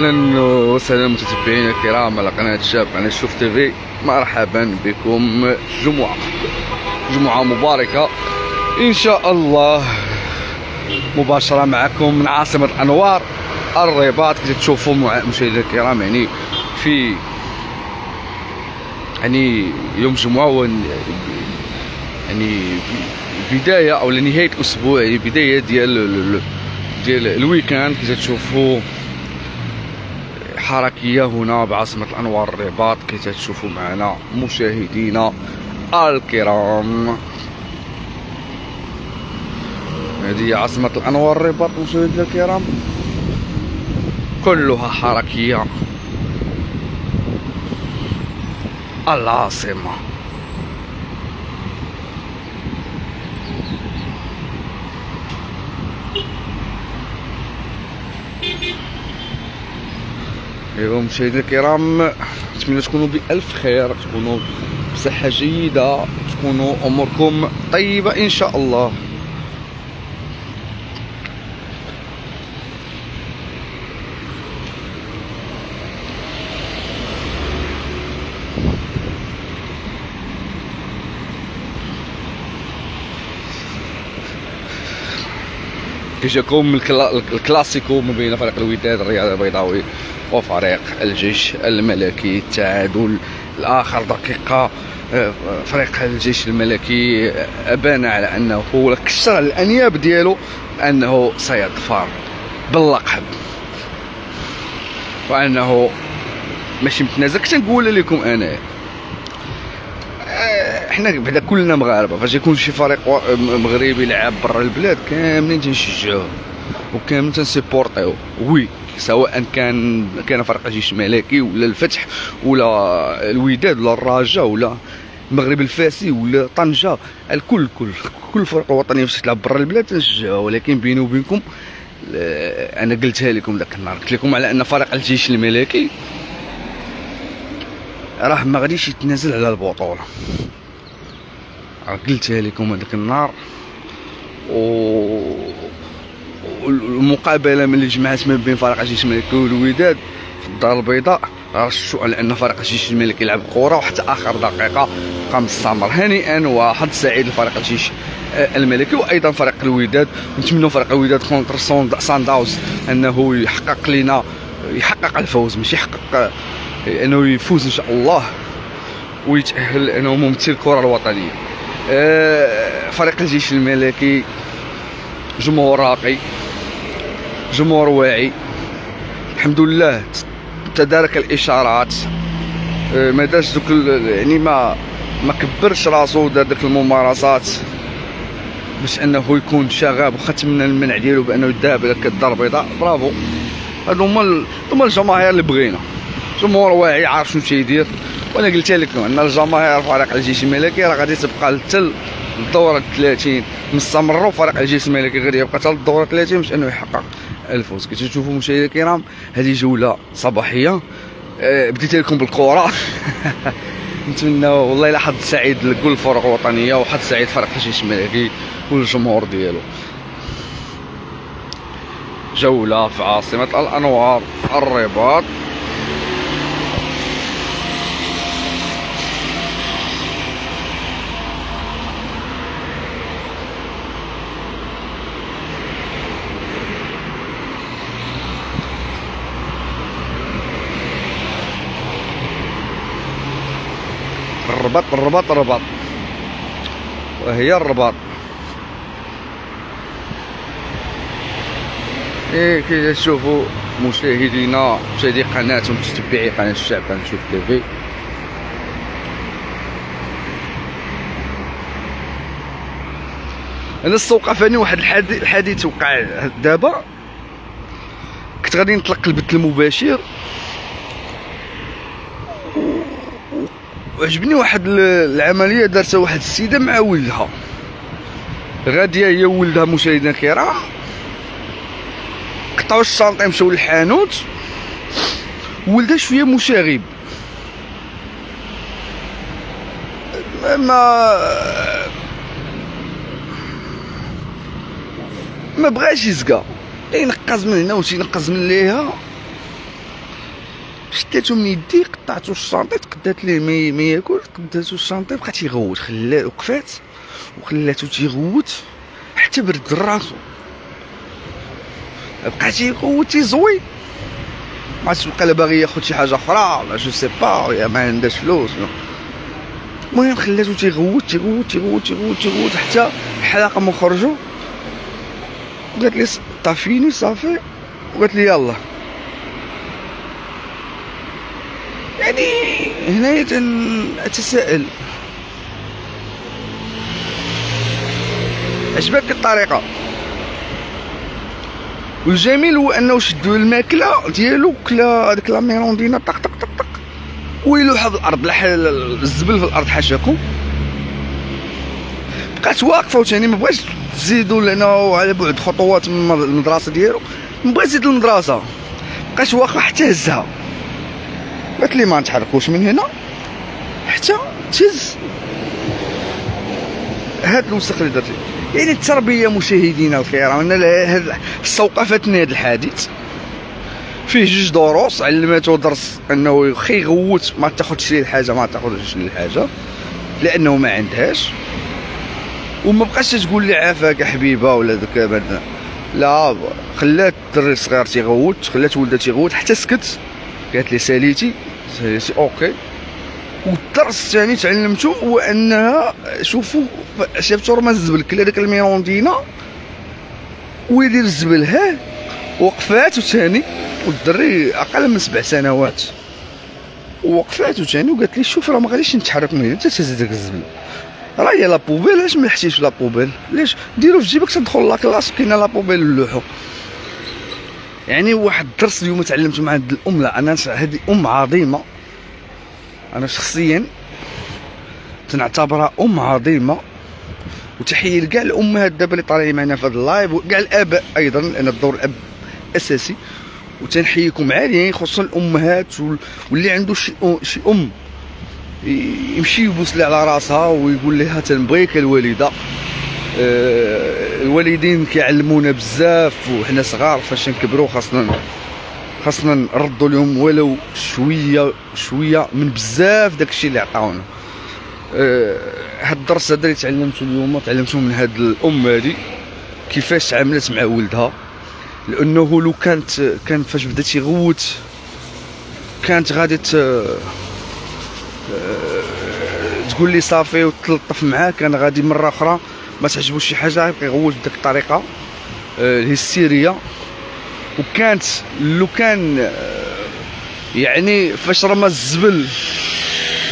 أهلا وسهلا متتبعينا الكرام على قناة الشاب قناه شوف تيفي مرحبا بكم. جمعة. جمعة مباركة. إن شاء الله مباشرة معكم من عاصمة الانوار الرباط كي تشوفوا مشاهدينا الكرام يعني في يعني يوم الجمعه يعني بداية أو نهايه الأسبوع يعني بداية ديال ديال ال week-end. كي تشوفوا حركيه هنا بعاصمة الأنوار الرباط كي تشوفوا معنا مشاهدينا الكرام. هذه عاصمة الأنوار الرباط مشاهدينا الكرام. كلها حركية. العاصمة. ايوا مشاهدينا الكرام نتمنى تكونوا بألف خير تكونوا بصحة جيدة تكونوا أموركم طيبة إن شاء الله. كيجاكم الكلاسيكو ما بين فريق الوداد الرياض البيضاوي. وفريق الجيش الملكي التعادل الآخر دقيقة فريق الجيش الملكي أبان على أنه كسر الأنياب ديالو أنه سيظفر باللقب. وأنه ماشي متنازل. كنت نقول لكم أنا حنا بعدا كلنا مغاربة فاش يكون شي فريق مغربي لعب برا البلاد كاملين تنشجعوه وكاملين تنسيبورطيوه. سواء كان كان فريق الجيش الملكي ولا الفتح ولا الوداد ولا الرجاء ولا المغرب الفاسي ولا طنجة. الكل كل كل فرقه وطنيه باش تلعب برا البلاد تنشجعوها. ولكن بيني وبينكم أنا قلتها لكم ذاك النهار. قلت لكم على أن فريق الجيش الملكي راه ما غاديش يتنازل على البطولة. قلتها لكم هذاك النهار. و المقابلة من اللي جمعت ما بين فريق الجيش الملكي والوداد في الدار البيضاء. رشوا على أن فريق الجيش الملكي يلعب كرة وحتى آخر دقيقة قام مستمر هنيئا وحظ سعيد لفريق الجيش الملكي وأيضا فريق الوداد. نتمنوا فريق الوداد كونتر سان داوز أنه يحقق لنا يحقق الفوز ماشي يحقق أنه يفوز إن شاء الله ويتأهل لأنه ممثل الكرة الوطنية. آه، فريق الجيش الملكي جمهور راقي. جمهور واعي. الحمد لله تدارك الاشارات. آه، ما دارش دوك يعني ما ما كبرش راسو دار ديك الممارسات باش انه يكون شغاب وختمنا المنع ديالو بانه يذهب إلى الدار البيضاء. برافو. هادو هما هما الجماهير اللي بغينا. جمهور واعي عارف شنو تيدير. وأنا قلت لكم ان الجماهير فريق الجيش الملكي راه غادي تبقى حتى الدورة 30 مستمروا فريق الجيش الملكي غادي يبقى حتى الدورة 30 باش أنه يحقق الفوز. كي تشوفوا مشاهدينا الكرام هذه جولة صباحية أه بديت لكم بالكره نتمنى والله إلا حظ سعيد لكل الفرق الوطنيه وحظ سعيد فريق الجيش الملكي والجمهور ديالو. جولة في عاصمة الأنوار الرباط. الرباط الرباط الرباط. وهي الرباط. إيه كي تشوفوا مشاهدينا مشاهدي قناة ومتتبعي قناة الشعب كنشوف تيفي أنا استوقفني واحد الحديث وقع دابا كنت غادي نطلق البث المباشر. وعجبني واحد العملية دارتها واحد السيدة مع ولدها. غادية هي ولدها مشاهدينا الكرام. قطعوا الشنطه مشاو للحانوت. ولدها شوية مشاغب. ما ما بغاش يزقى ينقز من هنا وتينقز من ليها. شديتو من يدي قطعتو الشانطيط قدات ليه ما ما ياكل قداتو الشانطيط بقى تيغوت خلا وقفات وخلاتو تيغوت حتى برد راسو بقى تيغوت تيزوي ما عرفتش بقى باغي ياخد شي حاجة أخرى ولا je sais pas يا ما عندهاش فلوس. المهم خلاتو تيغوت تيغوت تيغوت تيغوت تيغوت حتى حلق ما قالت لي طافيني صافي. وقالت لي يلا. يعني هنايا اتساءل عجبك الطريقة؟ والجميل هو انه شدوا الماكلة ديالو كلا هذيك لا ميروندينا طق طق طق طق. ويلوحها في الأرض الزبل في الأرض حاشاكم بقات واقفة وثاني ما بغاش تزيدوا لأنه على بعد خطوات من المدرسة ديالو. ما بغاش يزيد المدرسة. بقات واقفة حتى هزها. قالت لي ما نتحركوش من هنا. حتى تهز هاد الوسخ اللي درتي يعني التربية مشاهدينا الكرام أن استوقفتني هذا الحادث. فيه جوج دروس علماتو درس أنه خي غوت ما تاخذش ليه الحاجة ما تاخذش ليه الحاجة. لأنه ما عندهاش. وما بقاش تقول لي عافاك حبيبة ولا ذاك لا خلات الدري الصغير تيغوت خلات ولدها تيغوت حتى سكت. قالت لي ساليتي ساليتي OK. والدرس الثاني تعلمته هو أنها شوفوا شفتوا رمى الزبل كل هذاك الميروندينا ويدير الزبل ها وقفات وثاني والدري أقل من سبع سنوات. وقفات وثاني وقالت لي شوف راه ما غاديش نتحرك من هنا حتى تهز داك الزبل. راه هي la poubelle علاش ما لحتيش la poubelle علاش ديرو في جيبك تدخل la classe كاينة la poubelle اللوحو يعني واحد الدرس اليوم تعلمته مع هاد الام لا أنا هذه ام عظيمة. أنا شخصيا تنعتبرها ام عظيمة. وتحية لكاع الامهات دابا اللي طالعين معنا في هذا ال live وكاع الاباء أيضا لأن الدور الاب أساسي. وتنحييكم عاليين خصوصا الأمهات واللي عنده شي شي أم. يمشي يبوس لها على راسها ويقول لها تنبغيك الوالدة. الوالدين كيعلمونا بزاف وحنا صغار فاش نكبروا خاصنا خاصنا نردوا لهم ولو شوية شوية من بزاف داكشي اللي عطاونا. أه هاد الدرس هذا اللي تعلمته اليوم تعلمته من هاد الأم هادي كيفاش تعاملت مع ولدها. لأنه لو كانت كان فاش بدات يغوت كانت غادي أه تقول لي صافي وتلطف معاه كان غادي مرة أخرى ما تعجبوش شي حاجة يبقى يغوت بديك الطريقة. أه الهستيريه وكانت لو كان آه، يعني فاش رمى الزبل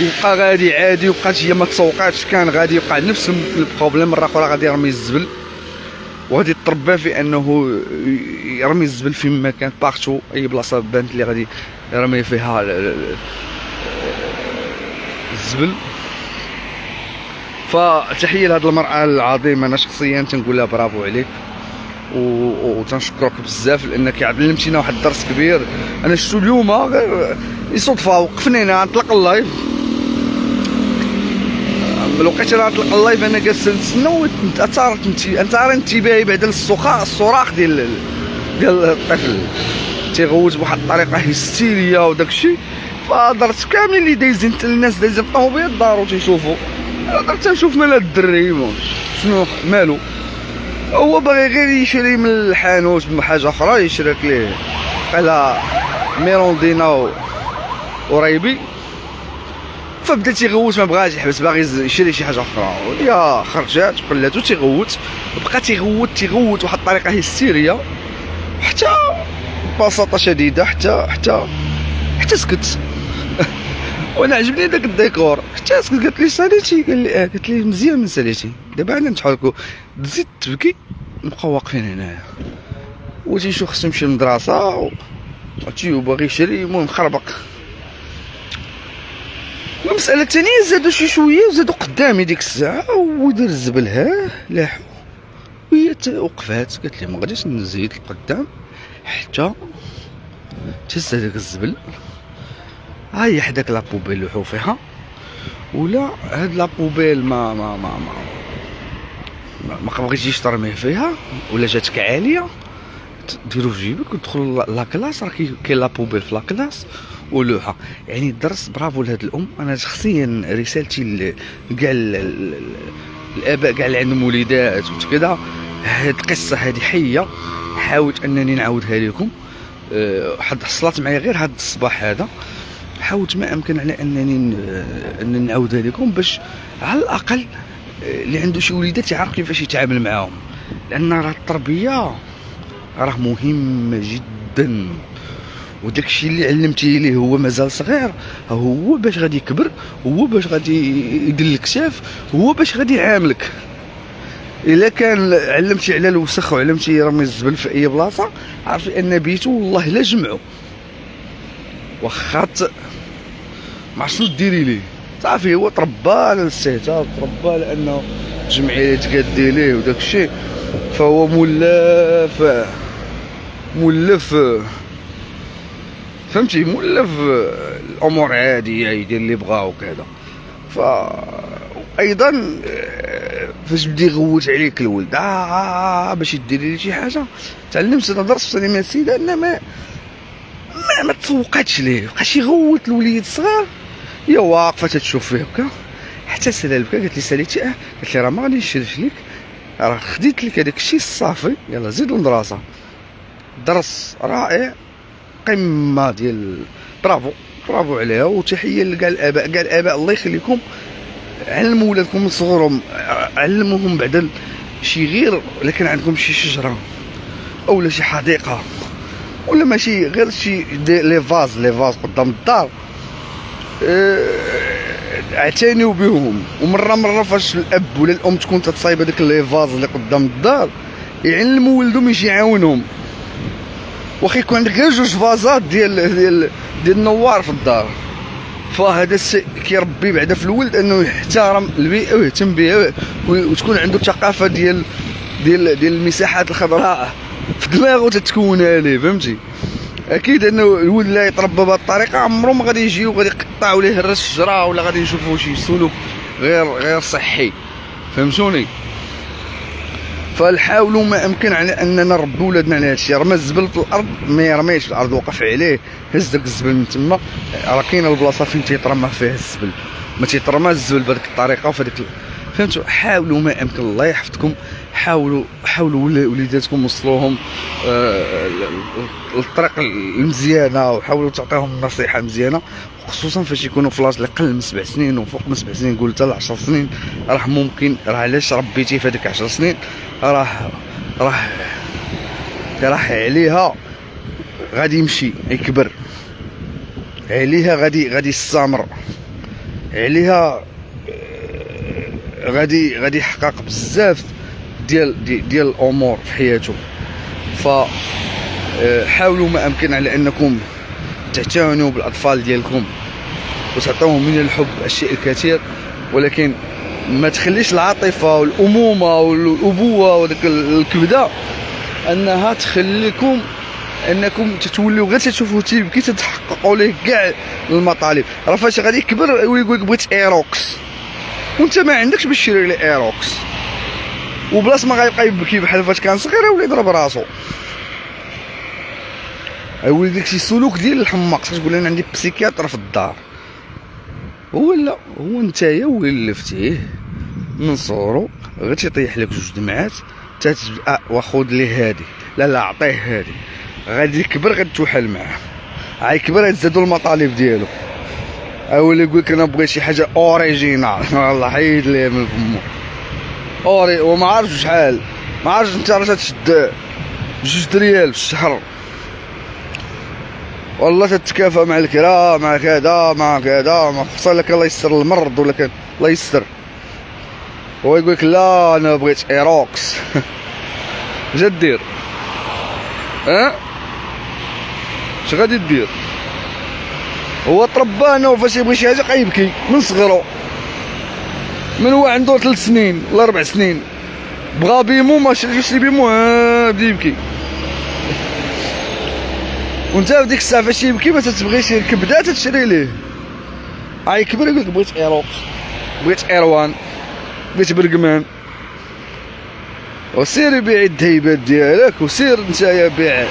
وبقى غادي عادي وبقات هي ما تسوقاتش كان غادي يوقع نفس ال problème مره أخرى غادي يرمي الزبل. وغادي تربى في أنه يرمي الزبل في مكان partout أي بلاصة بانت اللي غادي يرمي فيها الزبل. فتحية لهذه المرأة العظيمة. أنا شخصيا تنقول لها برافو عليك. وتنشكرك بزاف لأنك علمتينا واحد الدرس كبير. أنا شفتو اليوم غير صدفه وقفنا هنا نطلق ال live. الوقيته اللي نطلق ال live أنا جالس نتسنى اثارت اثار انتباهي بعد الصراخ الصراخ ديال ديال الطفل. تيغوت بواحد الطريقة هستيرية وداك الشيء فدرت كاملين اللي دايزين الناس دايزين الطوموبيل دارو تيشوفوا درت نشوف مال هاد الدري شنو مالو. هو باغي غير يشري من الحانوت بحاجه أخرى يشرك ليه على ميروندينا وريبي فبدأ تيغوت ما بغاش يحبس باغي يشري شي حاجة أخرى. وهي خرجات وخلاتو تيغوت. بقى تيغوت تيغوت واحد الطريقة هستيريه حتى ببساطة شديدة حتى حتى حتى سكت. وأنا عجبني داك الديكور. حتى قالت لي ساليتي قال لي آه قالت لي مزيان من ساليتي. دابا عندنا نتحركو. تزيد تبكي نبقاو واقفين هنايا. و تيشوف خصو يمشي للمدرسة؟ و باغي يشري؟ المهم خربق. المسألة الثانية زادو شي شوية وزادو قدامي ديك الساعة ودار الزبل ها لاحو. وهي وقفات. قالت لي ما غاديش نزيد لقدام. حتى تهز الزبل. هاي حداك لابوبيل لوحو فيها. ولا هاد لابوبيل ما ما ما ما ما بغيتيش ترميه فيها ولا جاتك عالية ديرو في جيبك ودخل la classe راه كاين la poubelle في la classe ولوحة. يعني درس برافو لهاد الأم. أنا شخصيا رسالتي لكاع الآباء كاع اللي عندهم وليدات وكذا هاد القصة هذه حية حاولت أنني نعاودها لكم. أه حد حصلت معايا غير هاد الصباح هذا. حاولت ما أمكن على أنني انني نعاودها لكم باش على الأقل أه، اللي عنده شي وليدات يعرف كيفاش يتعامل معاهم. لأن راه التربية راه مهمه جدا. وداك الشيء اللي علمتيه ليه هو مازال صغير هو باش غادي يكبر هو باش غادي يدير الكشاف هو باش غادي يعاملك. إلا كان علمتي على الوسخ وعلمتي يرمي الزبل في أي بلاصة عرفي أن بيتو والله لا جمعو واخا ما شنو ديري ليه؟ صافي هو تربى على الاستهتار تربى لأنه الجمعيه تقادي ليه وداك الشيء. فهو مولف مولف فهمتي؟ مولف الأمور عادية يدير اللي بغا وكذا. ف أيضا فاش بدا يغوت عليك الولد آه, آه, آه باش يدير لي شي حاجة. تعلمت أنا درس في من السيده ان ما ما, ما تسوقاتش ليه. بقاش يغوت الوليد الصغير. هي واقفة تتشوف فيه هكا حتى سالها بكا قالت لي ساليتي آه قالت لي راه ما غادي نشرش ليك راه خديت لك هذاك الشيء الصافي يلا زيد المدرسة درس رائع قمة ديال برافو برافو عليها وتحية لكاع الآباء كاع الآباء الله يخليكم علموا ولادكم من صغرهم علموهم بعد شي غير لكن عندكم شي شجرة اولا شي حديقة ولا ماشي غير شي لي فاز لي فاز قدام الدار. اعتنيوا بهم. ومرة مرة فاش الأب ولا الأم تكون تتصايب هذاك لي فاز اللي قدام الدار يعلموا ولدهم يجي يعاونهم. واخا يكون عندك غير جوج فازات ديال ديال ديال النوار في الدار. فهذا الشيء كيربي بعدا في الولد إنه يحترم البيئه ويهتم بها وتكون عنده ثقافة ديال ديال ديال المساحات الخضراء في دماغه تتكونها ليه فهمتي؟ أكيد إنه الولد لا يتربى بهذه الطريقة عمره ما غادي يجيو غادي يقطعوا ليه الراس الشجره ولا غادي يشوفوا شي سلوك غير غير صحي. فهمتوني؟ فنحاولوا ما امكن على أننا نربوا ولادنا على هادشي. رمى الزبل في الأرض ما يرميش في الأرض وقف عليه. هز داك الزبل من تما. راه كاينة البلاصة فين تيترمى فيها الزبل. ما تيترمى الزبل بهذيك الطريقة وفي هذيك فهمتوا؟ حاولوا ما امكن الله يحفظكم. حاولوا حاولوا وليداتكم وصلوهم آه الطريق المزيانة وحاولوا تعطيهم النصيحة مزيانة خصوصا فاش يكونوا في اللي قل من سبع سنين وفوق من سبع سنين قلت ل 10 سنين راه ممكن راه علاش ربيتيه في هذيك 10 سنين؟ راه راه راه عليها غادي يمشي يكبر. عليها غادي غادي يستمر. عليها آه، غادي غادي يحقق بزاف. ديال ديال الأمور في حياته ف آه، حاولوا ما أمكن على أنكم تعتنوا بالأطفال ديالكم وتعطوهم من الحب الشيء الكثير ولكن ما تخليش العاطفة والأمومة والأبوة وديك الكبدة أنها تخليكم أنكم تتولوا غير تشوفوا تيبكي تتحققوا ليه كاع المطالب. راه فاش غادي يكبر ويقول لك بغيت ايروكس وأنت ما عندكش باش تشري لي ايروكس وبلاص ما غيبقى يبكي بحال فاش كان صغير ولا يضرب راسو. ايولي داكشي السلوك ديال الحماق تقول أنا عندي psychiatre في الدار. هو لا هو نتايا ولفتيه من صغرو غير تيطيح لك جوج دمعات تتبدا آه وخذ لي هادي. لا لا عطيه هادي. غادي يكبر غادي توحل معاه. غيكبر غتزادو المطالب ديالو. اولي يقول لك أنا بغيت شي حاجة original والله حيد ليه من فمو. أوري وما عارفش شحال. ما عارفش أنت راه تشد جوج ريال في الشهر. والله تتكافى مع الكرا مع كذا مع كذا ما خصها لك الله يسر المرض ولا كان الله يسر هو يقول لك لا أنا بغيت ايروكس اش دير ها؟ اش غادي دير؟ هو تربى انه فاش يبغي شي حاجة غيبكي من صغرو من هو عنده ثلاث سنين ولا أربع سنين. بغا بيمو ما شريش لي بيمو بدا يبكي. وانت ديك الساعة فاش يبكي ما تتبغيش الكبده تشري ليه. هاي كبر يقول لك بغيت ايروكس بغيت إيروان بغيت برقمان. وسير بيع الدهيبات ديالك وسير نتايا بيع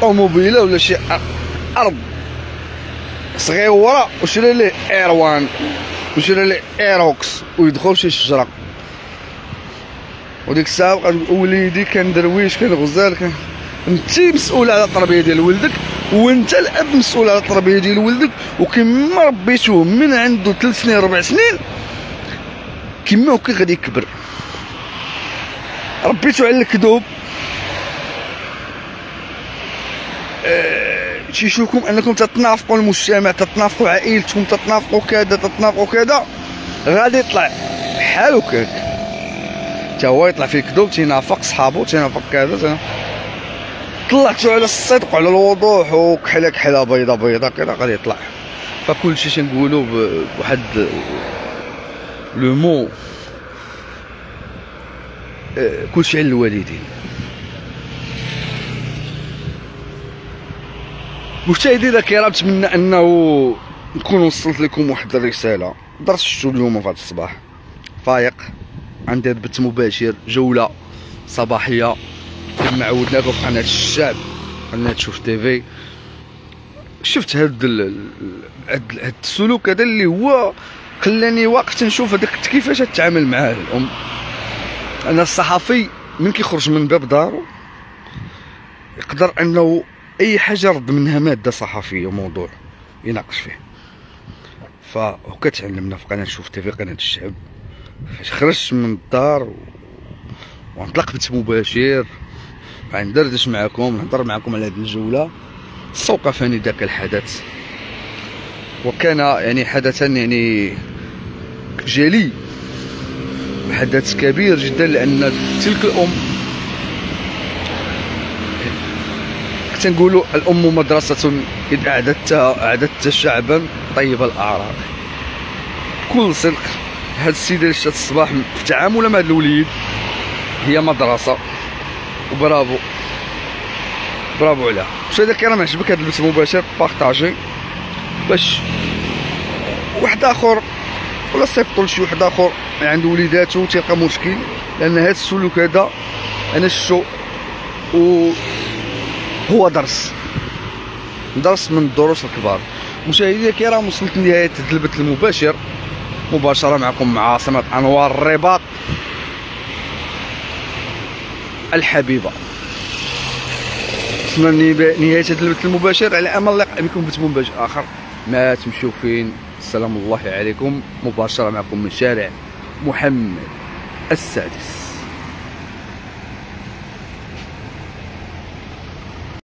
طوموبيله ولا شي أرض. صغيوره وشري ليه إيروان. وشري ليه ايروكس ويدخل شي شجرة. وديك الساعة بقى وليدي كان درويش كان غزال كان انت مسؤول على التربية ديال ولدك وانت الأب مسؤول على التربية ديال ولدك وكما ربيتوه من عنده ثلاث سنين ربع سنين كما هكا غادي يكبر. ربيتو على الكذوب. تيشوفكم أنكم تتنافقوا المجتمع تتنافقوا عائلتكم تتنافقوا كذا تتنافقوا كذا. غادي يطلع بحال هكاك تا هو يطلع في الكذوب تينافق صحابو تينافق كذا طلعتو على الصدق وعلى الوضوح وكحلة كحلة بيضة بيضة كذا غادي يطلع. فكل شيء تنقولوا بواحد لو مو أه، كلشي على الوالدين. مشاهدينا الكرام نتمنى أنه نكون وصلت لكم واحد الرسالة. درت شفتو اليوم في هذا الصباح. فايق عندي بث مباشر جولة صباحية. كما عودناكم في قناه الشعب قناه شوف تيفي شفت هاد هاد السلوك هذا اللي هو خلاني وقت نشوف هذاك كيفاش تتعامل معاه الأم. أنا الصحفي من كيخرج من باب دارو يقدر أنه أي حاجة رد منها ماده صحفيه وموضوع يناقش فيه. فهكا تعلمنا في قناه شوف تيفي قناه الشعب. فاش خرجت من الدار و... وانطلقت مباشر. غندردش معكم نهضر معكم على هذه الجولة. استوقفني ذاك الحدث. وكان يعني حدثا يعني جلي. حدث كبير جدا لأن تلك الأم تنقولوا الأم مدرسة اذا اعددتها أعددت شعبا طيب الاعراق كل صدق هاد السيدة اللي شات الصباح في تعاملها مع الوليد؟ هي مدرسة. وبرافو. برافو عليها. مشاهدينا الكرام عجبك هذا البث المباشر؟ بارطاجي. باش واحد آخر ولا صيفطوا لشي واحد آخر عنده وليداتو تيلقى مشكل لأن هذا السلوك هذا أنا شفتو. و هو درس. درس من الدروس الكبار. مشاهدينا الكرام وصلت لنهاية البث المباشر. مباشرة معكم مع عاصمه أنوار الرباط الحبيبة. وصلنا لنهايه البث المباشر. على أمل اللقاء بكم بث مباشر آخر. ما تمشيو فين. سلام الله عليكم. مباشرة معكم من شارع محمد السادس.